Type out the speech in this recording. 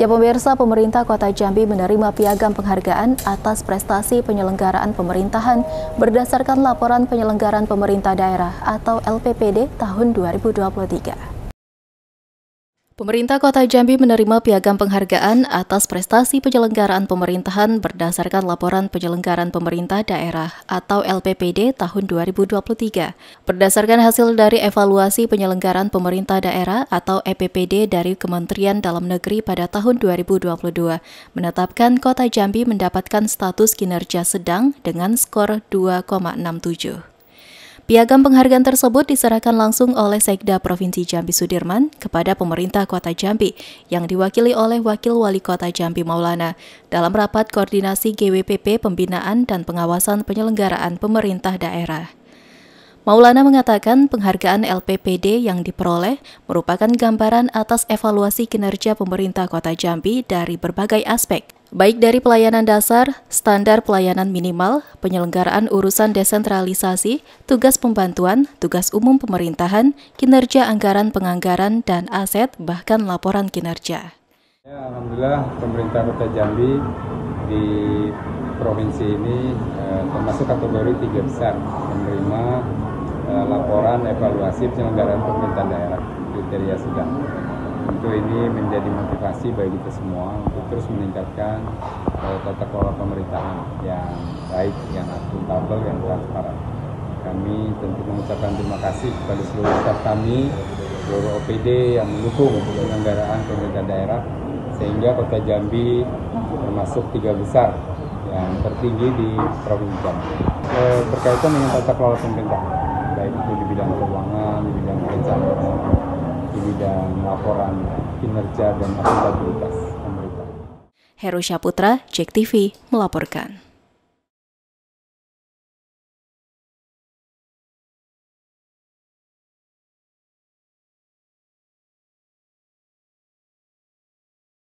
Ya pemirsa, pemerintah Kota Jambi menerima piagam penghargaan atas prestasi penyelenggaraan pemerintahan berdasarkan laporan penyelenggaraan pemerintah daerah atau LPPD tahun 2023. Pemerintah Kota Jambi menerima piagam penghargaan atas prestasi penyelenggaraan pemerintahan berdasarkan laporan penyelenggaraan pemerintah daerah atau LPPD tahun 2023. Berdasarkan hasil dari evaluasi penyelenggaraan pemerintah daerah atau EPPD dari Kementerian Dalam Negeri pada tahun 2022, menetapkan Kota Jambi mendapatkan status kinerja sedang dengan skor 2,67. Piagam penghargaan tersebut diserahkan langsung oleh Sekda Provinsi Jambi Sudirman kepada pemerintah Kota Jambi yang diwakili oleh Wakil Wali Kota Jambi Maulana dalam rapat koordinasi GWPP Pembinaan dan Pengawasan Penyelenggaraan Pemerintah Daerah. Maulana mengatakan penghargaan LPPD yang diperoleh merupakan gambaran atas evaluasi kinerja pemerintah Kota Jambi dari berbagai aspek, baik dari pelayanan dasar, standar pelayanan minimal, penyelenggaraan urusan desentralisasi, tugas pembantuan, tugas umum pemerintahan, kinerja anggaran penganggaran dan aset, bahkan laporan kinerja. Ya, Alhamdulillah pemerintah Kota Jambi di provinsi ini eh, termasuk kategori tiga besar menerima eh, laporan evaluasi penyelenggaraan pemerintah daerah kriteria sedang tentu ini menjadi motivasi bagi kita semua untuk terus meningkatkan uh, tata kelola pemerintahan yang baik, yang akuntabel, yang transparan. Kami tentu mengucapkan terima kasih kepada seluruh staf kami, seluruh OPD yang mendukung penyelenggaraan pemerintah daerah, sehingga Kota Jambi termasuk tiga besar yang tertinggi di Provinsi Jambi. Eh, berkaitan dengan tata kelola pemerintah, baik itu di bidang keuangan, di bidang perencanaan, bidang laporan kinerja dan akuntabilitas pemerintah. Heru Syaputra, Cek TV, melaporkan.